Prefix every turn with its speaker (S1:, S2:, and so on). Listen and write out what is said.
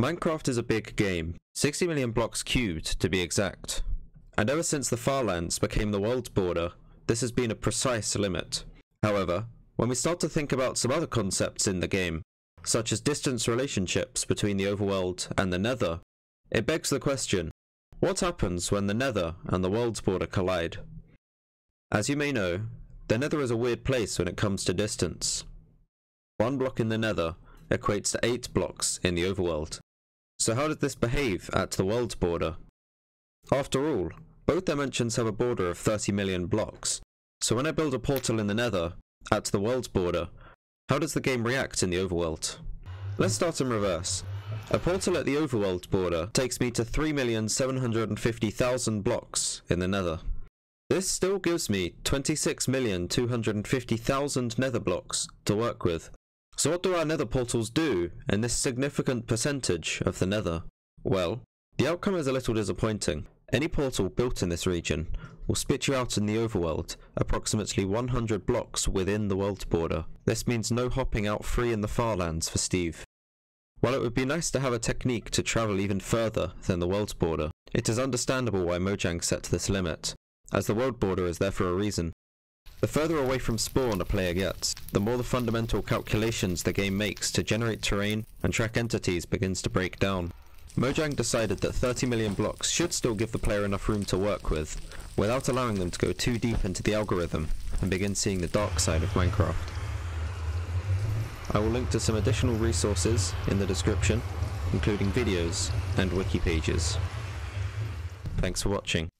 S1: Minecraft is a big game, 60 million blocks cubed to be exact. And ever since the Farlands became the world border, this has been a precise limit. However, when we start to think about some other concepts in the game, such as distance relationships between the overworld and the nether, it begs the question, what happens when the nether and the world's border collide? As you may know, the nether is a weird place when it comes to distance. One block in the nether equates to 8 blocks in the overworld. So how did this behave at the world's border? After all, both dimensions have a border of 30 million blocks, so when I build a portal in the nether, at the world's border, how does the game react in the overworld? Let's start in reverse. A portal at the overworld border takes me to 3,750,000 blocks in the nether. This still gives me 26,250,000 nether blocks to work with, so what do our nether portals do in this significant percentage of the nether? Well, the outcome is a little disappointing. Any portal built in this region will spit you out in the overworld, approximately 100 blocks within the world border. This means no hopping out free in the farlands for Steve. While it would be nice to have a technique to travel even further than the world border, it is understandable why Mojang set this limit, as the world border is there for a reason. The further away from spawn a player gets, the more the fundamental calculations the game makes to generate terrain and track entities begins to break down. Mojang decided that 30 million blocks should still give the player enough room to work with, without allowing them to go too deep into the algorithm and begin seeing the dark side of Minecraft. I will link to some additional resources in the description, including videos and wiki pages. Thanks for watching.